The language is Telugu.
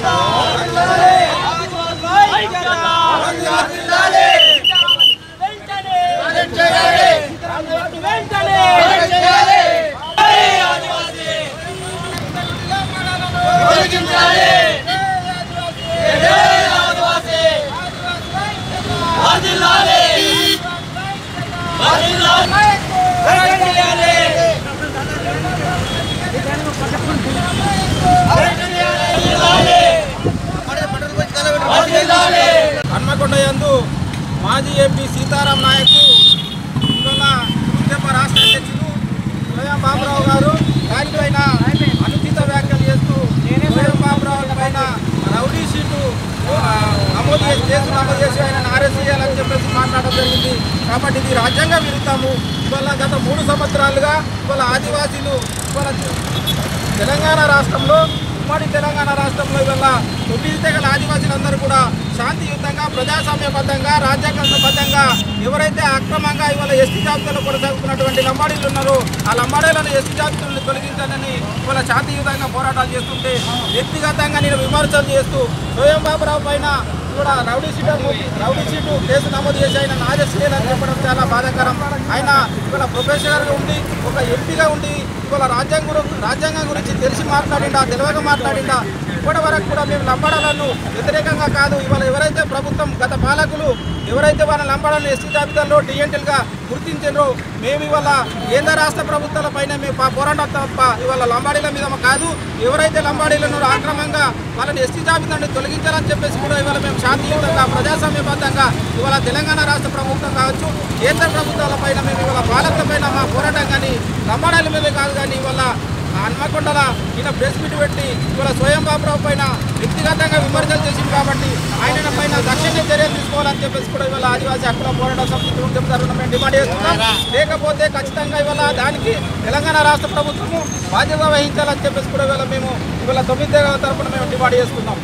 啊 మాజీ ఎంపీ సీతారాం నాయక్ ఇవాళ రాష్ట్ర అధ్యక్షులు స్వయం బాబురావు గారు దానిపైన అనుచిత వ్యాఖ్యలు చేస్తూ స్వయం బాబురావు పైన రౌడీ షీటు ఆ, నమోదు చేసి కేసు నమోదు చేసి ఆయన అరెస్ట్ చేయాలని చెప్పేసి మాట్లాడడం జరిగింది. కాబట్టి ఇది రాజ్యాంగ విరుద్ధము. ఇవాళ గత మూడు సంవత్సరాలుగా ఇవాళ ఆదివాసీలు ఇవాళ తెలంగాణ రాష్ట్రంలో ఉమ్మడి తెలంగాణ రాష్ట్రంలో ఇవాళ తొమ్మిది తెగల శాంతియుతంగా ప్రజాస్వామ్యబద్ధంగా రాజ్యాంగబద్ధంగా ఎవరైతే అక్రమంగా ఇవాళ ఎస్టీ జాబితాలో కొనసాగుతున్నటువంటి లంబాడీలు ఉన్నారో ఆ లంబాడీలను ఎస్టీ జాబితాలను తొలగించాలని ఇవాళ శాంతియుతంగా పోరాటాలు చేస్తుంటే వ్యక్తిగతంగా నేను విమర్శలు చేస్తూ స్వయం బాబురావు పైన కూడా rowdy sheet rowdy sheet case నమోదు చేసి ఆయన నాజెస్ చేయాలని చెప్పడం చాలా బాధాకరం. ఆయన ఇవాళ ప్రొఫెషనల్గా ఉండి ఒక ఎంపీగా ఉండి ఇవాళ రాజ్యాంగం రాజ్యాంగం గురించి తెలిసి మాట్లాడిండా తెలియక మాట్లాడిండా ఇప్పటి వరకు కూడా మేము లంబాడాలను వ్యతిరేకంగా కాదు. ఇవాళ ఎవరైతే ప్రభుత్వం గత పాలకులు ఎవరైతే వాళ్ళ లంబాడాలను ఎస్సీ జాబితాలో డిఎన్టీలుగా గుర్తించారో మేము ఇవాళ కేంద్ర రాష్ట్ర ప్రభుత్వాల పైన మేము పోరాటం తప్ప ఇవాళ లంబాడీల మీద కాదు ఎవరైతే లంబాడీలను అక్రమంగా వాళ్ళని ఎస్సీ జాబితా నుండి తొలగించాలని చెప్పేసి కూడా ఇవాళ మేము శాంతియుతంగా ప్రజాస్వామ్యబద్ధంగా ఇవాళ తెలంగాణ రాష్ట్ర ప్రభుత్వం కావచ్చు కేంద్ర ప్రభుత్వాల పైన మేము ఇవాళ పాలకుల పైన మా పోరాటం కానీ లంబాడాల మీద కాదు కానీ ఇవాళ హన్మకొండల ఈయన ప్రెస్ మీట్ పెట్టి ఇవాళ స్వయం బాబురావు పైన వ్యక్తిగతంగా విమర్శలు చేసింది కాబట్టి ఆయన పైన తక్షణ చర్యలు తీసుకోవాలని చెప్పేసి కూడా ఇవాళ ఆదివాసీ హక్కుల పోరాట సమితి ఉద్యమ తరఫున మేము డిమాండ్ చేస్తున్నాం. లేకపోతే ఖచ్చితంగా ఇవాళ దానికి తెలంగాణ రాష్ట్ర ప్రభుత్వము బాధ్యత వహించాలని చెప్పేసి కూడా ఇవాళ మేము ఇవాళ తొమ్మిది తరఫున మేము డిమాండ్ చేస్తున్నాం.